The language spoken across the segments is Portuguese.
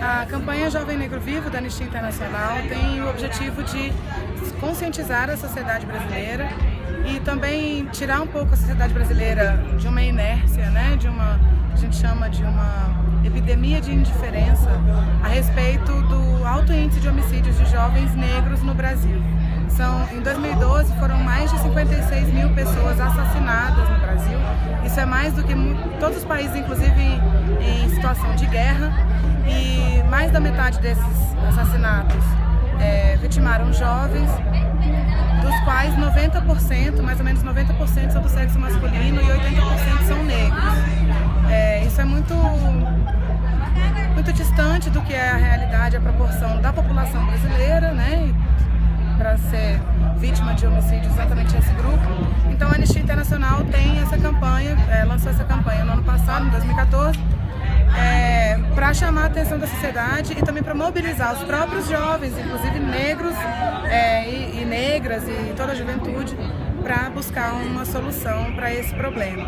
A campanha Jovem Negro Vivo da Anistia Internacional tem o objetivo de conscientizar a sociedade brasileira e também tirar um pouco a sociedade brasileira de uma inércia, né, de uma a gente chama de uma epidemia de indiferença a respeito do alto índice de homicídios de jovens negros no Brasil. São, em 2012 foram mais de 56 mil pessoas assassinadas no Brasil. Isso é mais do que todos os países, inclusive em, em situação de guerra. E mais da metade desses assassinatos é, vitimaram jovens, dos quais 90%, mais ou menos 90% são do sexo masculino e 80% são negros. É, isso é muito, muito distante do que é a realidade, a proporção da população brasileira, né? Para ser vítima de homicídio exatamente esse grupo. Então a Anistia Internacional tem essa campanha, é, lançou essa campanha no ano passado, em 2014, é, para chamar a atenção da sociedade e também para mobilizar os próprios jovens, inclusive negros é, e, e negras e toda a juventude, para buscar uma solução para esse problema.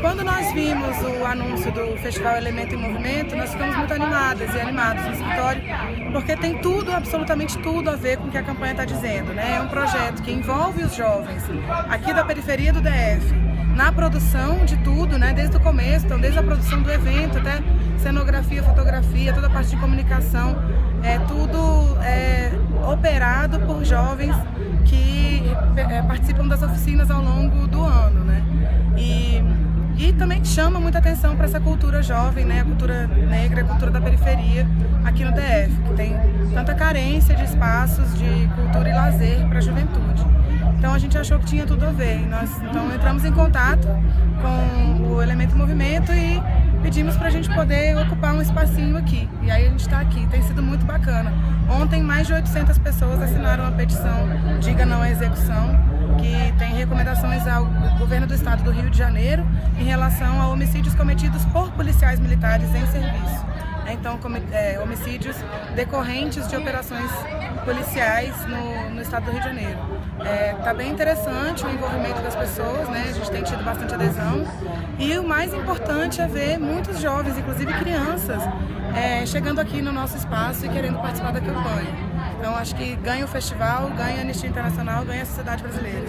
Quando nós vimos o anúncio do Festival Elemento em Movimento, nós ficamos muito animadas e animados no escritório, porque tem tudo, absolutamente tudo a ver com o que a campanha está dizendo. Né? É um projeto que envolve os jovens aqui da periferia do DF, na produção de tudo, né? desde o começo, então desde a produção do evento até fotografia, toda a parte de comunicação, é tudo é, operado por jovens que é, participam das oficinas ao longo do ano, né? E, e também chama muita atenção para essa cultura jovem, né? A cultura negra, a cultura da periferia aqui no DF, que tem tanta carência de espaços de cultura e lazer para a juventude. Então a gente achou que tinha tudo a ver. Nós então entramos em contato com o Elemento Movimento e pedimos para a gente poder ocupar um espacinho aqui. E aí a gente está aqui, tem sido muito bacana. Ontem mais de 800 pessoas assinaram a petição Diga Não à Execução, que tem recomendações ao governo do estado do Rio de Janeiro em relação a homicídios cometidos por policiais militares em serviço. Então, é, homicídios decorrentes de operações policiais no, no estado do Rio de Janeiro. Está é, tá bem interessante o envolvimento das pessoas, né? a gente tem tido bastante adesão. E o mais importante é ver muitos jovens, inclusive crianças, é, chegando aqui no nosso espaço e querendo participar da campanha. Então acho que ganha o festival, ganha a Anistia Internacional, ganha a sociedade brasileira.